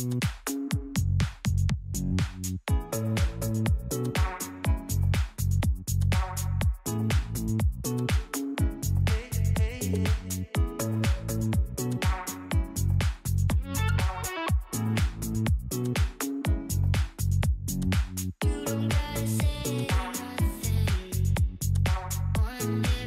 Mm-hmm. Gotta say nothing. About